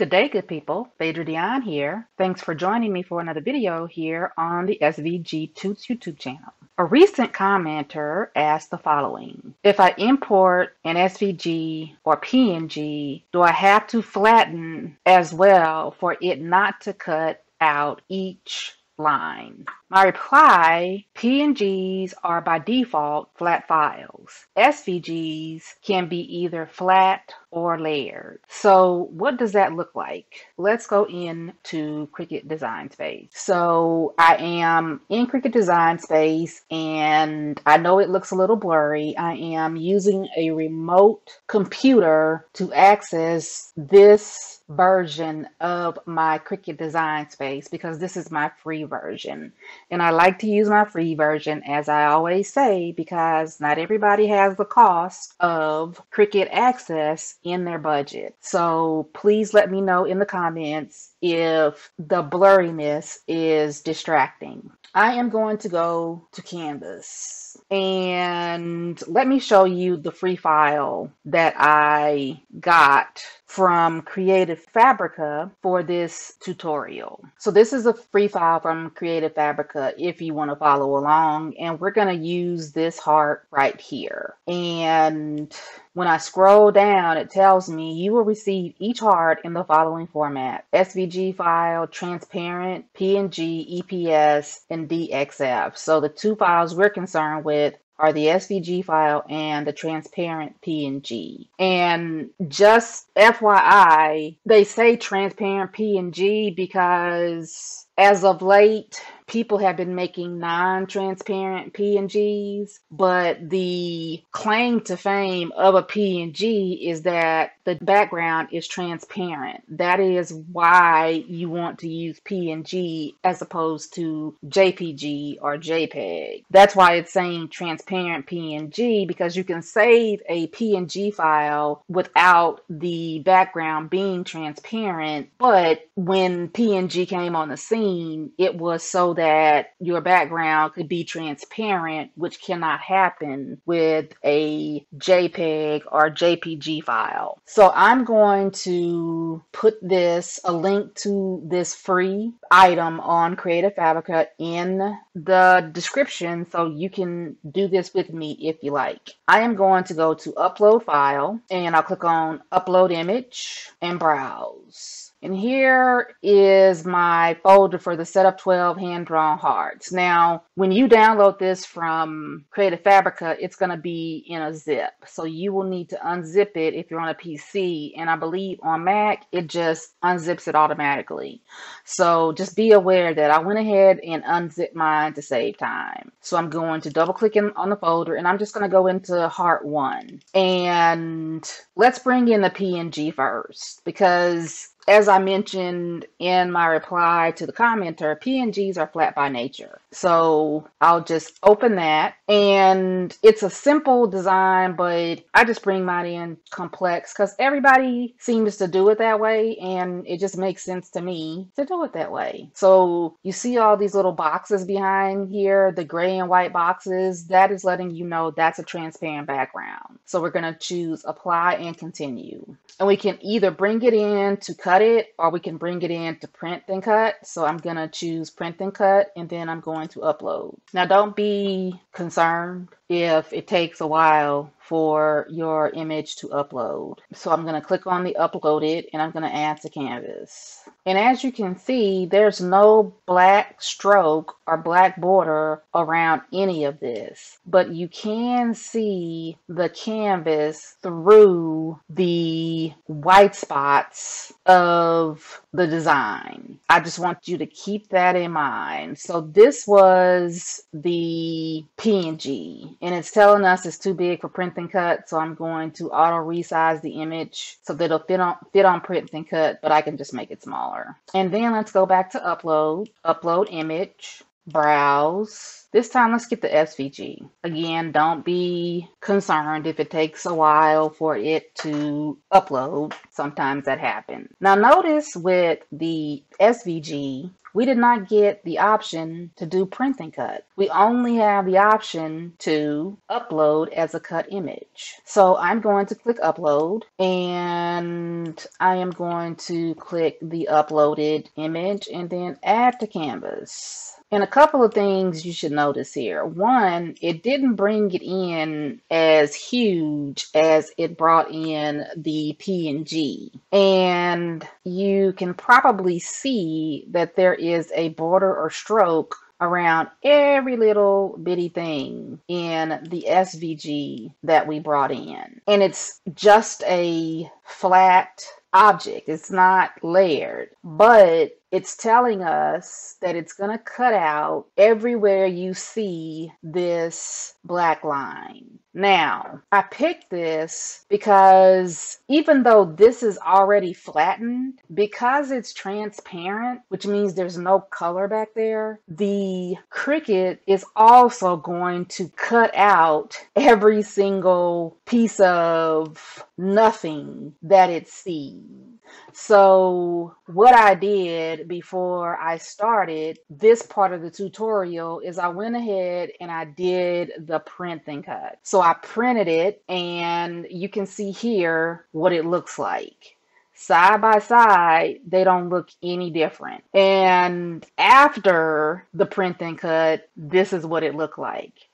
Good day, good people. Phaedra Dion here. Thanks for joining me for another video here on the SVG Tuts YouTube channel. A recent commenter asked the following. If I import an SVG or PNG, do I have to flatten as well for it not to cut out each line. My reply, PNGs are by default flat files. SVGs can be either flat or layered. So what does that look like? Let's go into Cricut Design Space. So I am in Cricut Design Space and I know it looks a little blurry. I am using a remote computer to access this version of my Cricut Design Space because this is my free version. And I like to use my free version, as I always say, because not everybody has the cost of Cricut Access in their budget. So please let me know in the comments if the blurriness is distracting. I am going to go to Canvas and let me show you the free file that I got from Creative Fabrica for this tutorial. So this is a free file from Creative Fabrica if you want to follow along and we're going to use this heart right here. And when I scroll down, it tells me you will receive each heart in the following format. SVG file, transparent, PNG, EPS, and DXF. So the two files we're concerned with are the SVG file and the transparent PNG. And just FYI, they say transparent PNG because as of late, people have been making non-transparent PNGs, but the claim to fame of a PNG is that the background is transparent. That is why you want to use PNG as opposed to JPG or JPEG. That's why it's saying transparent PNG because you can save a PNG file without the background being transparent, but when PNG came on the scene, it was so that your background could be transparent, which cannot happen with a JPEG or JPG file. So I'm going to put this, a link to this free item on Creative Fabrica in the description so you can do this with me if you like. I am going to go to upload file and I'll click on upload image and browse. And here is my folder for the Setup 12 hand-drawn hearts. Now, when you download this from Creative Fabrica, it's going to be in a zip. So you will need to unzip it if you're on a PC. And I believe on Mac, it just unzips it automatically. So just be aware that I went ahead and unzipped mine to save time. So I'm going to double click in on the folder and I'm just going to go into Heart 1. And let's bring in the PNG first because as I mentioned in my reply to the commenter, PNGs are flat by nature. So I'll just open that and it's a simple design, but I just bring mine in complex because everybody seems to do it that way and it just makes sense to me to do it that way. So you see all these little boxes behind here, the gray and white boxes, that is letting you know that's a transparent background. So we're going to choose apply and continue. And we can either bring it in to cut cut it or we can bring it in to print then cut. So I'm going to choose print then cut and then I'm going to upload. Now don't be concerned if it takes a while for your image to upload. So I'm going to click on the upload it and I'm going to add to canvas. And as you can see, there's no black stroke or black border around any of this, but you can see the canvas through the white spots of the design. I just want you to keep that in mind. So this was the PNG and it's telling us it's too big for print and cut. So I'm going to auto resize the image so that it'll fit on, fit on print and cut, but I can just make it smaller. And then let's go back to upload, upload image, browse, This time, let's get the SVG. Again, don't be concerned if it takes a while for it to upload. Sometimes that happens. Now notice with the SVG, we did not get the option to do print and cut. We only have the option to upload as a cut image. So I'm going to click upload and I am going to click the uploaded image and then add to canvas. And a couple of things you should notice here. One, it didn't bring it in as huge as it brought in the PNG. And you can probably see that there is a border or stroke around every little bitty thing in the SVG that we brought in. And it's just a flat object. It's not layered, but it's telling us that it's going to cut out everywhere you see this black line. Now, I picked this because even though this is already flattened, because it's transparent, which means there's no color back there, the Cricut is also going to cut out every single piece of nothing that it sees. So what I did before I started this part of the tutorial is I went ahead and I did the print and cut. So I printed it and you can see here what it looks like side by side, they don't look any different. And after the print and cut, this is what it looked like.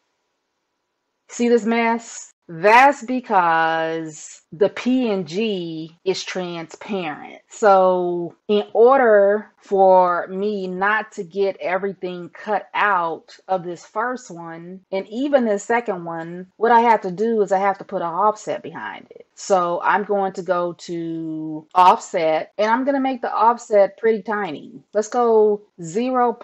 See this mess? That's because the PNG is transparent. So in order for me not to get everything cut out of this first one and even this second one, what I have to do is I have to put an offset behind it. So I'm going to go to offset and I'm going to make the offset pretty tiny. Let's go 0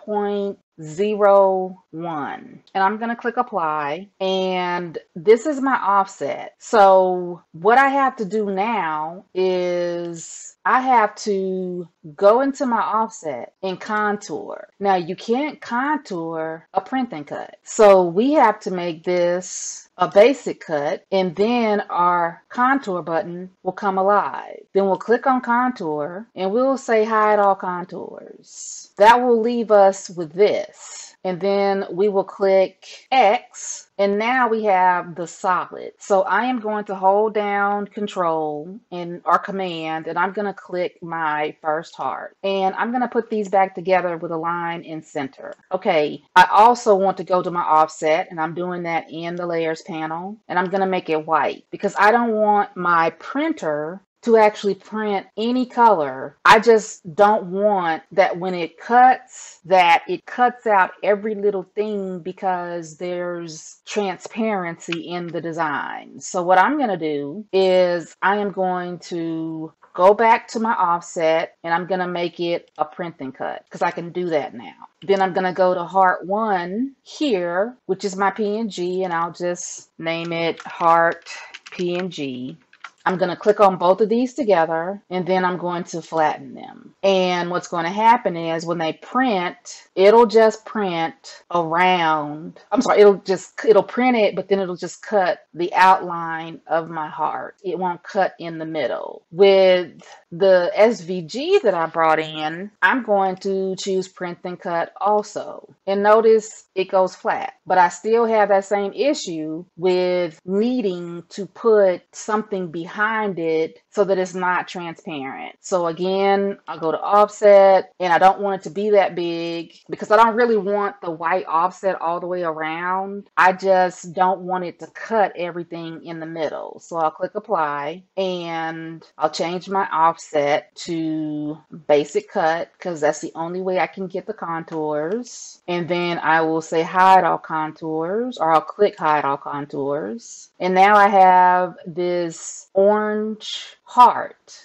zero one. And I'm gonna click apply and this is my offset. So what I have to do now is I have to go into my offset and contour. Now you can't contour a print and cut. So we have to make this a basic cut and then our contour button will come alive. Then we'll click on contour and we'll say hide all contours. That will leave us with this and then we will click X and now we have the solid. So I am going to hold down control and our command and I'm going to click my first heart and I'm going to put these back together with a line in center. Okay, I also want to go to my offset and I'm doing that in the layers panel and I'm going to make it white because I don't want my printer to actually print any color. I just don't want that when it cuts that it cuts out every little thing because there's transparency in the design. So what I'm going to do is I am going to go back to my offset and I'm going to make it a print and cut because I can do that now. Then I'm going to go to heart one here, which is my PNG, and I'll just name it heart PNG. I'm going to click on both of these together and then I'm going to flatten them. And what's going to happen is when they print, it'll just print around. I'm sorry, it'll just, it'll print it, but then it'll just cut the outline of my heart. It won't cut in the middle. With the SVG that I brought in, I'm going to choose print and cut also. And notice it goes flat, but I still have that same issue with needing to put something behind it so that it's not transparent. So again, I'll go to offset and I don't want it to be that big because I don't really want the white offset all the way around. I just don't want it to cut everything in the middle. So I'll click apply and I'll change my offset to basic cut because that's the only way I can get the contours. And then I will say hide all contours or I'll click hide all contours. And now I have this orange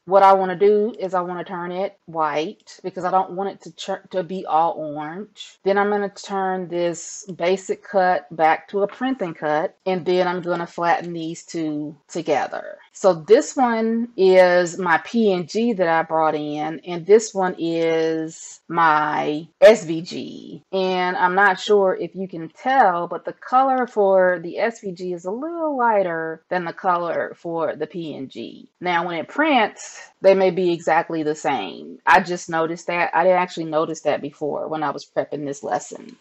What I want to do is I want to turn it white because I don't want it to, to be all orange. Then I'm going to turn this basic cut back to a printing cut and then I'm going to flatten these two together. So this one is my PNG that I brought in, and this one is my SVG. And I'm not sure if you can tell, but the color for the SVG is a little lighter than the color for the PNG. Now, when it prints, they may be exactly the same. I just noticed that. I didn't actually notice that before when I was prepping this lesson.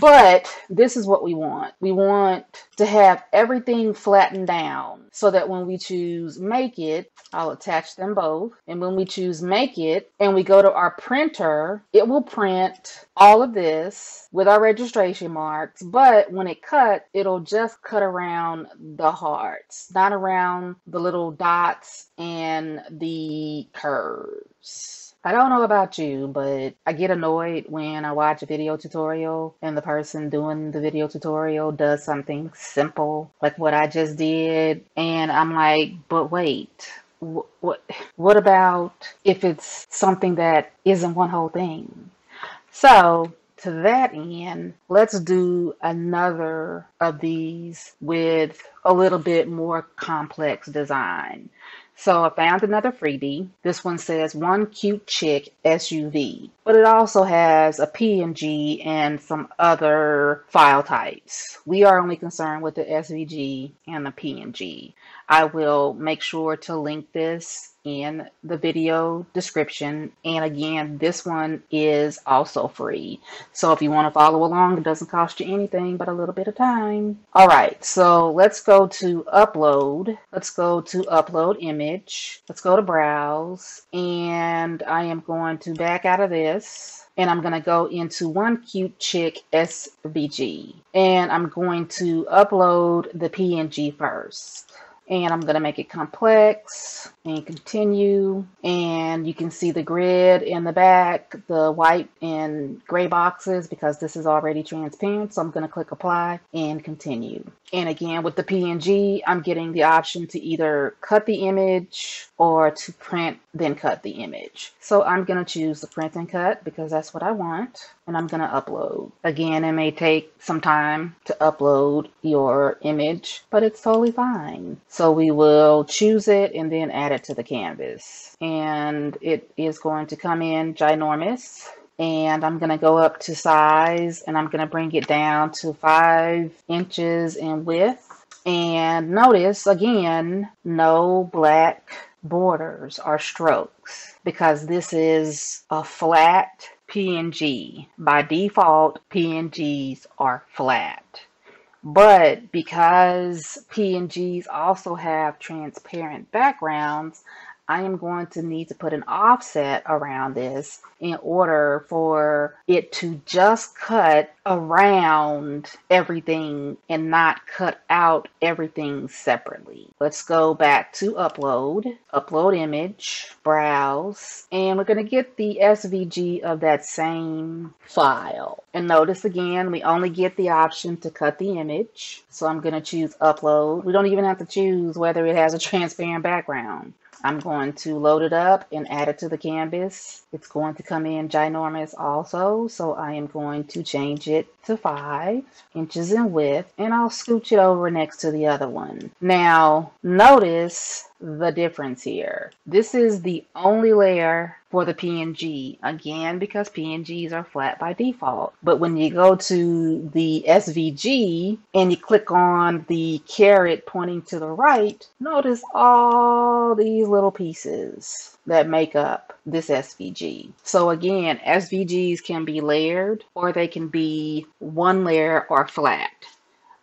But this is what we want. We want to have everything flattened down so that when we choose make it, I'll attach them both. And when we choose make it and we go to our printer, it will print all of this with our registration marks. But when it cut, it'll just cut around the hearts, not around the little dots and the curves. I don't know about you, but I get annoyed when I watch a video tutorial and the person doing the video tutorial does something simple like what I just did. And I'm like, but wait, what, what, what about if it's something that isn't one whole thing? So to that end, let's do another of these with a little bit more complex design. So I found another freebie. This one says one cute chick SVG, but it also has a PNG and some other file types. We are only concerned with the SVG and the PNG. I will make sure to link this in the video description. And again, this one is also free. So if you want to follow along, it doesn't cost you anything but a little bit of time. All right, so let's go to upload. Let's go to upload image. Let's go to browse. And I am going to back out of this and I'm going to go into one cute chick SVG and I'm going to upload the PNG first and I'm going to make it complex and continue. And you can see the grid in the back the white and gray boxes because this is already transparent. So I'm going to click apply and continue. And again with the PNG I'm getting the option to either cut the image or to print then cut the image. So I'm going to choose the print and cut because that's what I want and I'm going to upload. Again it may take some time to upload your image but it's totally fine. So we will choose it and then add it to the canvas. And it is going to come in ginormous. And I'm going to go up to size and I'm going to bring it down to five inches in width. And notice again, no black borders or strokes because this is a flat PNG. By default, PNGs are flat. But because PNGs also have transparent backgrounds, I am going to need to put an offset around this in order for it to just cut around everything and not cut out everything separately. Let's go back to upload, upload image, browse, and we're going to get the SVG of that same file. And notice again, we only get the option to cut the image. So I'm going to choose upload. We don't even have to choose whether it has a transparent background. I'm going to load it up and add it to the canvas. It's going to come in ginormous also, so I am going to change it to 5 inches in width, and I'll scooch it over next to the other one. Now, notice the difference here. This is the only layer for the PNG. Again, because PNGs are flat by default. But when you go to the SVG and you click on the caret pointing to the right, notice all these little pieces that make up this SVG. So again, SVGs can be layered or they can be one layer or flat.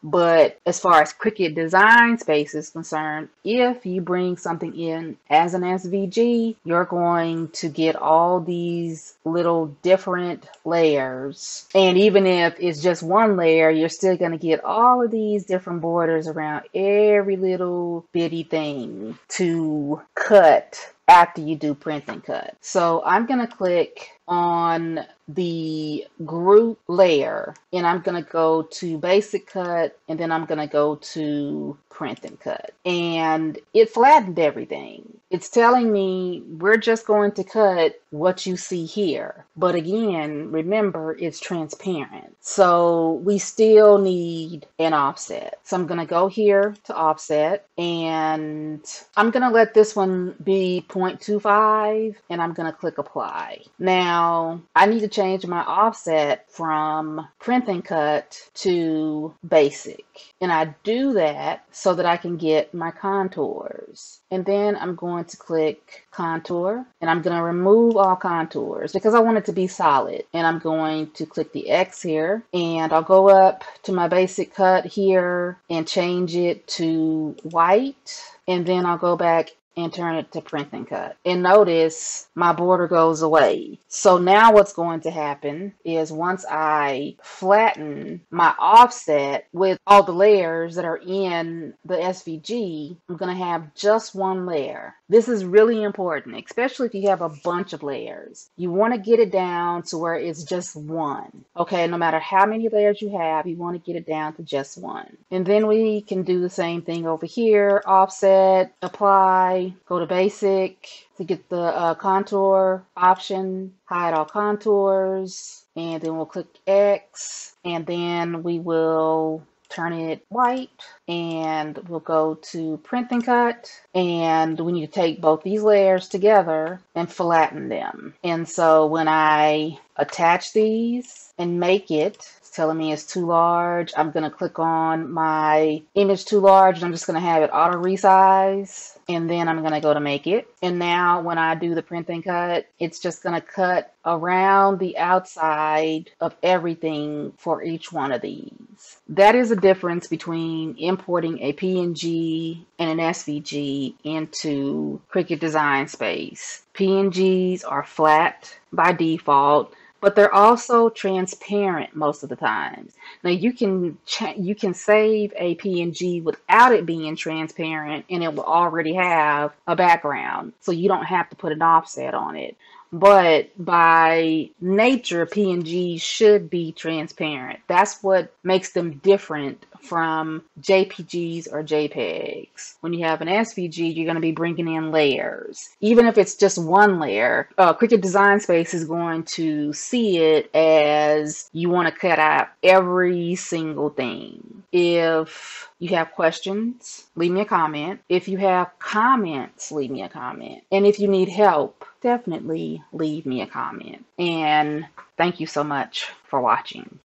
But as far as Cricut Design Space is concerned, if you bring something in as an SVG, you're going to get all these little different layers. And even if it's just one layer, you're still going to get all of these different borders around every little bitty thing to cut after you do print and cut. So I'm going to click on the group layer and I'm going to go to basic cut and then I'm going to go to print and cut and it flattened everything. It's telling me we're just going to cut what you see here. But again, remember it's transparent. So we still need an offset. So I'm going to go here to offset and I'm going to let this one be 0.25 and I'm going to click apply. Now I need to change my offset from print and cut to basic. And I do that so that I can get my contours. And then I'm going to click contour and I'm going to remove all contours because I want it to be solid. And I'm going to click the X here and I'll go up to my basic cut here and change it to white. And then I'll go back and turn it to print and cut. And notice my border goes away. So now what's going to happen is once I flatten my offset with all the layers that are in the SVG, I'm going to have just one layer. This is really important, especially if you have a bunch of layers. You want to get it down to where it's just one. Okay, no matter how many layers you have, you want to get it down to just one. And then we can do the same thing over here, offset, apply, go to basic to get the uh, contour option, hide all contours, and then we'll click X, and then we will turn it white and we'll go to print and cut and we need to take both these layers together and flatten them and so when I attach these and make it it's telling me it's too large. I'm going to click on my image too large and I'm just going to have it auto resize and then I'm going to go to make it. And now when I do the print and cut, it's just going to cut around the outside of everything for each one of these. That is a difference between importing a PNG and an SVG into Cricut Design Space. PNGs are flat by default but they're also transparent most of the times. Now you can you can save a PNG without it being transparent and it will already have a background. So you don't have to put an offset on it but by nature, PNGs should be transparent. That's what makes them different from JPGs or JPEGs. When you have an SVG, you're going to be bringing in layers. Even if it's just one layer, uh, Cricut Design Space is going to see it as you want to cut out every single thing. If you have questions, leave me a comment. If you have comments, leave me a comment. And if you need help, definitely leave me a comment. And thank you so much for watching.